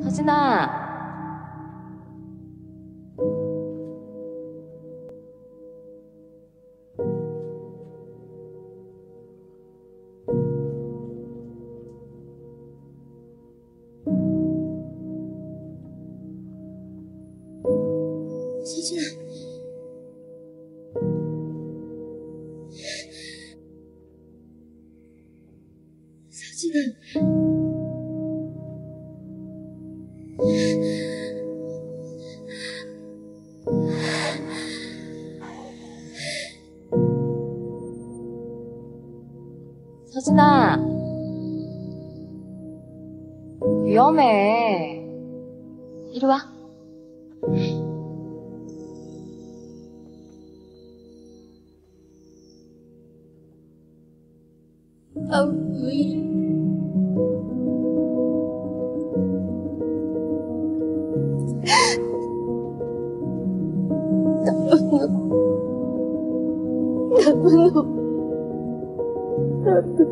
孝珍呐，小珍小，孝。 서진아. 위험해. 이리 와. 아, 왜 이래? 能不能能不能能不